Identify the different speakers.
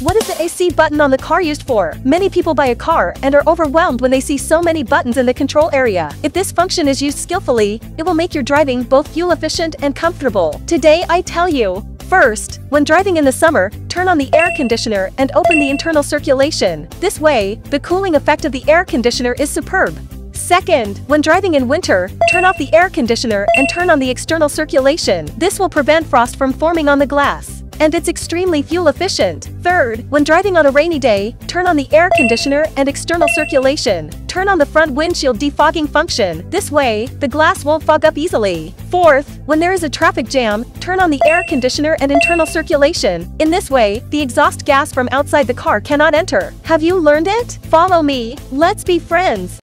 Speaker 1: What is the AC button on the car used for? Many people buy a car and are overwhelmed when they see so many buttons in the control area. If this function is used skillfully, it will make your driving both fuel efficient and comfortable. Today I tell you, First, when driving in the summer, turn on the air conditioner and open the internal circulation. This way, the cooling effect of the air conditioner is superb. Second, when driving in winter, turn off the air conditioner and turn on the external circulation. This will prevent frost from forming on the glass and it's extremely fuel efficient. Third, when driving on a rainy day, turn on the air conditioner and external circulation. Turn on the front windshield defogging function. This way, the glass won't fog up easily. Fourth, when there is a traffic jam, turn on the air conditioner and internal circulation. In this way, the exhaust gas from outside the car cannot enter. Have you learned it? Follow me. Let's be friends.